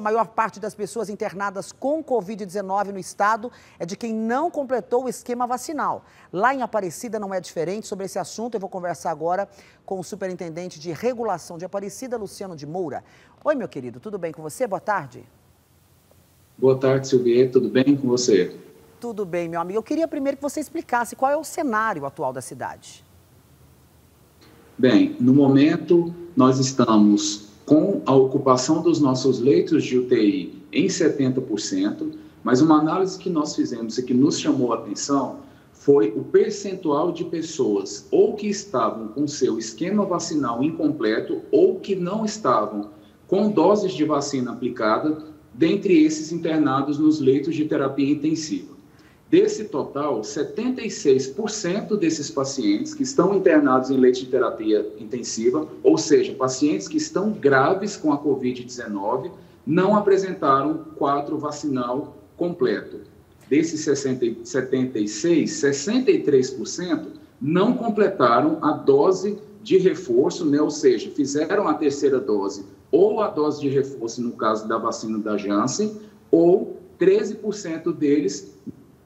A maior parte das pessoas internadas com Covid-19 no estado é de quem não completou o esquema vacinal. Lá em Aparecida não é diferente. Sobre esse assunto, eu vou conversar agora com o superintendente de regulação de Aparecida, Luciano de Moura. Oi, meu querido, tudo bem com você? Boa tarde. Boa tarde, Silvia. Tudo bem com você? Tudo bem, meu amigo. Eu queria primeiro que você explicasse qual é o cenário atual da cidade. Bem, no momento nós estamos com a ocupação dos nossos leitos de UTI em 70%, mas uma análise que nós fizemos e que nos chamou a atenção foi o percentual de pessoas ou que estavam com seu esquema vacinal incompleto ou que não estavam com doses de vacina aplicada dentre esses internados nos leitos de terapia intensiva. Desse total, 76% desses pacientes que estão internados em leite de terapia intensiva, ou seja, pacientes que estão graves com a Covid-19, não apresentaram quadro vacinal completo. Desses 60, 76, 63% não completaram a dose de reforço, né? ou seja, fizeram a terceira dose ou a dose de reforço no caso da vacina da Janssen, ou 13% deles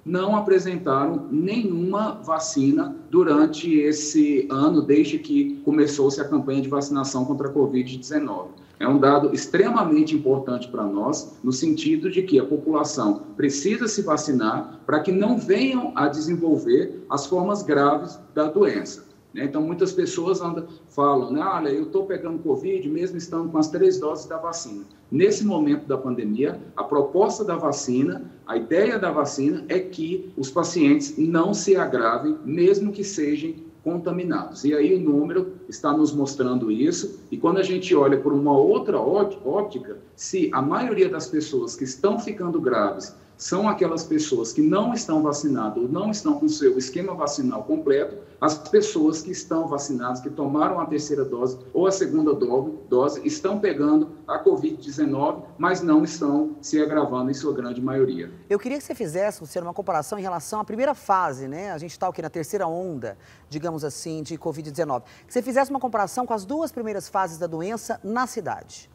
não apresentaram nenhuma vacina durante esse ano, desde que começou-se a campanha de vacinação contra a Covid-19. É um dado extremamente importante para nós, no sentido de que a população precisa se vacinar para que não venham a desenvolver as formas graves da doença. Né? Então, muitas pessoas andam, falam, né, olha, eu estou pegando Covid mesmo estando com as três doses da vacina. Nesse momento da pandemia, a proposta da vacina, a ideia da vacina é que os pacientes não se agravem, mesmo que sejam contaminados. E aí o número está nos mostrando isso. E quando a gente olha por uma outra ótica, se a maioria das pessoas que estão ficando graves são aquelas pessoas que não estão vacinadas ou não estão com seu esquema vacinal completo, as pessoas que estão vacinadas, que tomaram a terceira dose ou a segunda dose, estão pegando a Covid-19, mas não estão se agravando em sua grande maioria. Eu queria que você fizesse, uma comparação em relação à primeira fase, né? A gente está aqui na terceira onda, digamos assim, de Covid-19. Que você fizesse uma comparação com as duas primeiras fases da doença na cidade.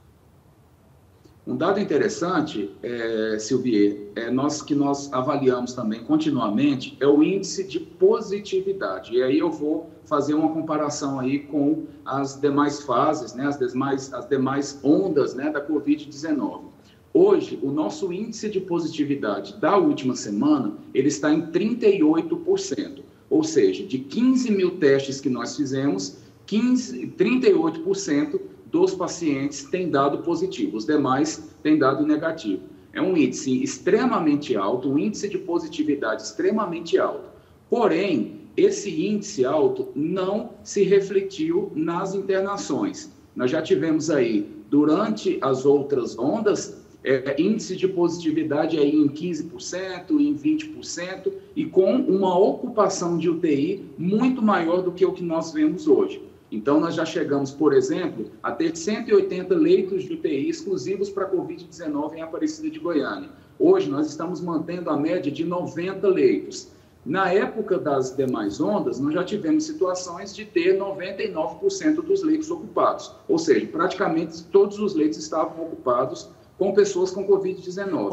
Um dado interessante, é, Silvier, é nós, que nós avaliamos também continuamente, é o índice de positividade. E aí eu vou fazer uma comparação aí com as demais fases, né, as, demais, as demais ondas né, da Covid-19. Hoje, o nosso índice de positividade da última semana, ele está em 38%. Ou seja, de 15 mil testes que nós fizemos, 15, 38% dos pacientes têm dado positivo, os demais têm dado negativo. É um índice extremamente alto, um índice de positividade extremamente alto. Porém, esse índice alto não se refletiu nas internações. Nós já tivemos aí, durante as outras ondas, é, índice de positividade aí em 15%, em 20%, e com uma ocupação de UTI muito maior do que o que nós vemos hoje. Então, nós já chegamos, por exemplo, a ter 180 leitos de UTI exclusivos para Covid-19 em Aparecida de Goiânia. Hoje, nós estamos mantendo a média de 90 leitos. Na época das demais ondas, nós já tivemos situações de ter 99% dos leitos ocupados, ou seja, praticamente todos os leitos estavam ocupados com pessoas com Covid-19.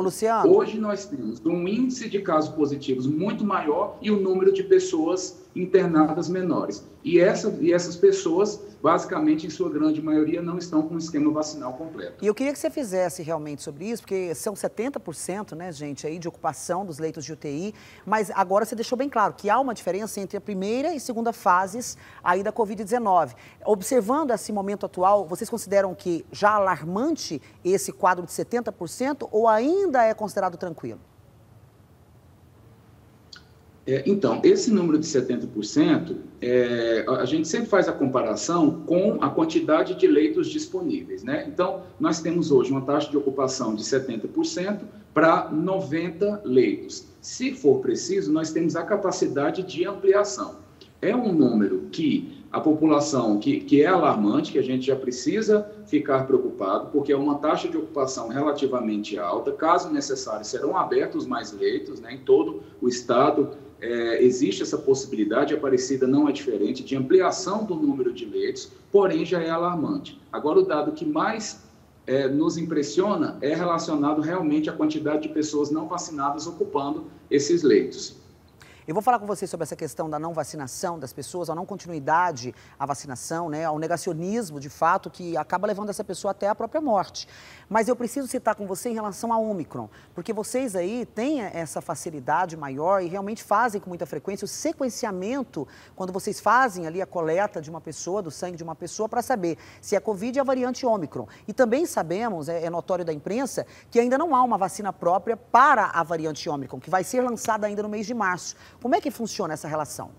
Hoje nós temos um índice de casos positivos muito maior e o número de pessoas internadas menores. E, essa, e essas pessoas, basicamente, em sua grande maioria, não estão com o esquema vacinal completo. E eu queria que você fizesse realmente sobre isso, porque são 70%, né, gente, aí de ocupação dos leitos de UTI, mas agora você deixou bem claro que há uma diferença entre a primeira e segunda fases aí da Covid-19. Observando esse momento atual, vocês consideram que já alarmante esse quadro de 70% ou ainda é considerado tranquilo? É, então, esse número de 70%, é, a gente sempre faz a comparação com a quantidade de leitos disponíveis. Né? Então, nós temos hoje uma taxa de ocupação de 70% para 90 leitos. Se for preciso, nós temos a capacidade de ampliação. É um número que a população, que, que é alarmante, que a gente já precisa ficar preocupado, porque é uma taxa de ocupação relativamente alta. Caso necessário, serão abertos mais leitos né, em todo o estado é, existe essa possibilidade, a Aparecida não é diferente, de ampliação do número de leitos, porém já é alarmante. Agora, o dado que mais é, nos impressiona é relacionado realmente à quantidade de pessoas não vacinadas ocupando esses leitos. Eu vou falar com vocês sobre essa questão da não vacinação das pessoas, a não continuidade à vacinação, né, ao negacionismo, de fato, que acaba levando essa pessoa até a própria morte. Mas eu preciso citar com você em relação à Omicron, porque vocês aí têm essa facilidade maior e realmente fazem com muita frequência o sequenciamento, quando vocês fazem ali a coleta de uma pessoa, do sangue de uma pessoa, para saber se a Covid é a variante Omicron. E também sabemos, é, é notório da imprensa, que ainda não há uma vacina própria para a variante Omicron, que vai ser lançada ainda no mês de março. Como é que funciona essa relação?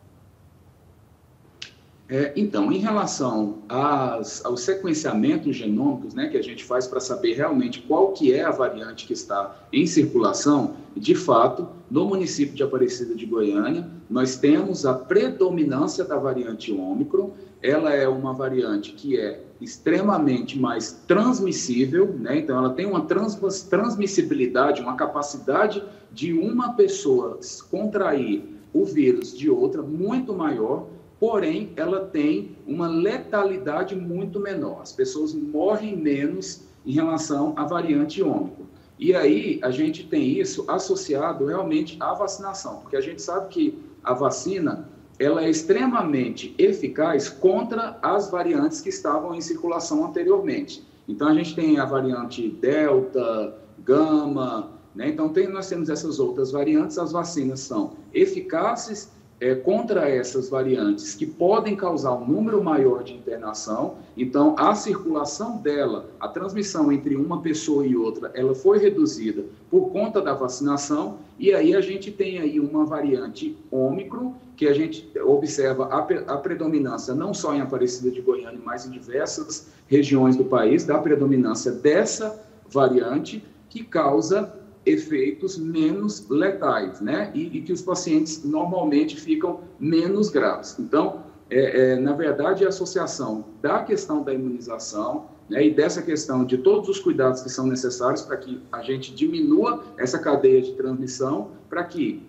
É, então, em relação às, aos sequenciamentos genômicos né, que a gente faz para saber realmente qual que é a variante que está em circulação, de fato, no município de Aparecida de Goiânia, nós temos a predominância da variante Ômicron. Ela é uma variante que é extremamente mais transmissível, né? então ela tem uma trans, transmissibilidade, uma capacidade de uma pessoa contrair o vírus de outra muito maior porém ela tem uma letalidade muito menor. As pessoas morrem menos em relação à variante ômicron. E aí a gente tem isso associado realmente à vacinação, porque a gente sabe que a vacina ela é extremamente eficaz contra as variantes que estavam em circulação anteriormente. Então a gente tem a variante delta, gama, né? Então tem, nós temos essas outras variantes. As vacinas são eficazes é, contra essas variantes que podem causar um número maior de internação. Então, a circulação dela, a transmissão entre uma pessoa e outra, ela foi reduzida por conta da vacinação. E aí a gente tem aí uma variante Ômicron, que a gente observa a, a predominância não só em Aparecida de Goiânia, mas em diversas regiões do país, da predominância dessa variante que causa efeitos menos letais, né? E, e, que os pacientes normalmente ficam menos graves. Então, é, é, na verdade, a associação da questão da imunização né, e dessa questão de todos os cuidados que são necessários para que a gente diminua essa cadeia de transmissão, para que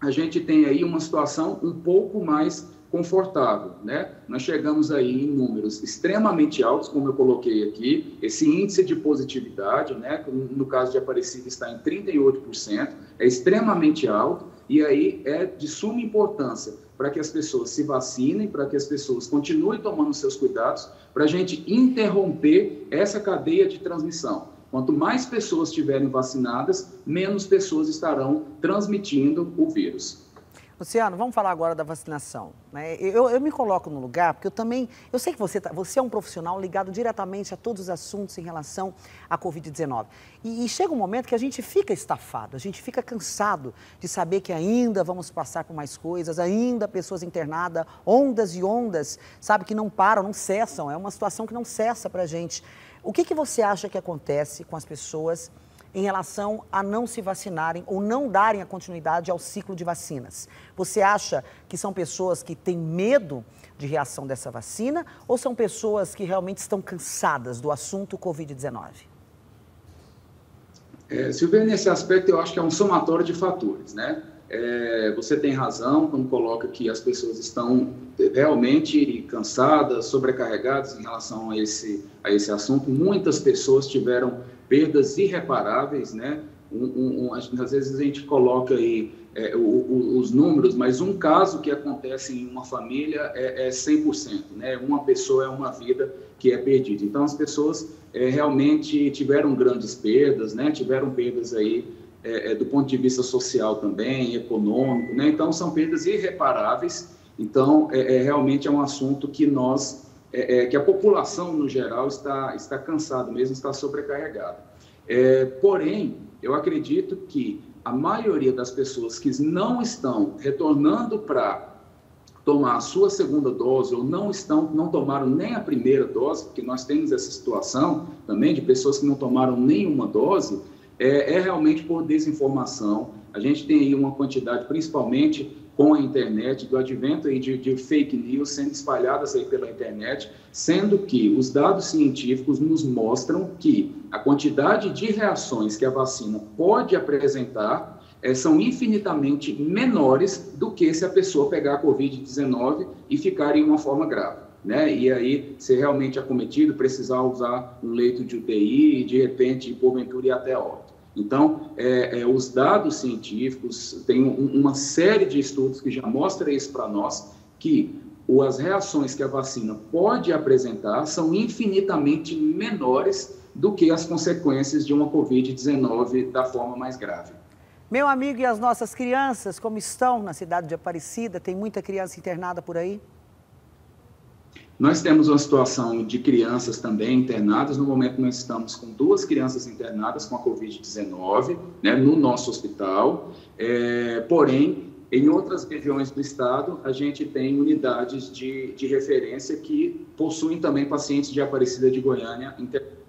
a gente tenha aí uma situação um pouco mais confortável, né? Nós chegamos aí em números extremamente altos, como eu coloquei aqui, esse índice de positividade, né? No caso de Aparecida está em 38%, é extremamente alto e aí é de suma importância para que as pessoas se vacinem, para que as pessoas continuem tomando seus cuidados, para a gente interromper essa cadeia de transmissão. Quanto mais pessoas estiverem vacinadas, menos pessoas estarão transmitindo o vírus. Luciano, vamos falar agora da vacinação. Né? Eu, eu, me coloco no lugar, porque eu também. Eu sei que você, tá, você é um profissional ligado diretamente a todos os assuntos em relação à Covid-19. E, e, chega um momento que a gente fica estafado, a gente fica cansado de saber que ainda vamos passar por mais coisas, ainda pessoas internadas, ondas e ondas, sabe, que não param, não cessam. É uma situação que não cessa para a gente. O que, que você acha que acontece com as pessoas? Em relação a não se vacinarem ou não darem a continuidade ao ciclo de vacinas. Você acha que são pessoas que têm medo de reação dessa vacina ou são pessoas que realmente estão cansadas do assunto Covid-19? É, Silvia, nesse aspecto eu acho que é um somatório de fatores, né? É, você tem razão quando coloca que as pessoas estão realmente cansadas, sobrecarregadas em relação a esse, a esse assunto. Muitas pessoas tiveram perdas irreparáveis, né? Um, um, às vezes a gente coloca aí é, o, o, os números, mas um caso que acontece em uma família é, é 100%, né? Uma pessoa é uma vida que é perdida. Então, as pessoas é, realmente tiveram grandes perdas, né? Tiveram perdas aí é, é do ponto de vista social também, econômico, né? Então, são perdas irreparáveis. Então, é realmente é um assunto que nós é, é, que a população, no geral, está, está cansada mesmo, está sobrecarregada. É, porém, eu acredito que a maioria das pessoas que não estão retornando para tomar a sua segunda dose ou não estão, não tomaram nem a primeira dose, porque nós temos essa situação também de pessoas que não tomaram nenhuma dose, é, é realmente por desinformação. A gente tem aí uma quantidade, principalmente com a internet, do advento aí de, de, fake news sendo espalhadas aí pela internet, sendo que os dados científicos nos mostram que a quantidade de reações que a vacina pode apresentar é, são infinitamente menores do que se a pessoa pegar a Covid-19 e ficar em uma forma grave. né? E aí ser realmente acometido, precisar usar um leito de UTI e de repente, porventura, ir até óbito. Então, é, é, os dados científicos, tem um, uma série de estudos que já mostra isso para nós, que as reações que a vacina pode apresentar são infinitamente menores do que as consequências de uma Covid-19 da forma mais grave. Meu amigo, e as nossas crianças, como estão na cidade de Aparecida? Tem muita criança internada por aí? Nós temos uma situação de crianças também internadas. No momento, nós estamos com duas crianças internadas com a Covid-19 né, no nosso hospital. É, porém, em outras regiões do estado, a gente tem unidades de, de referência que possuem também pacientes de Aparecida de Goiânia internados.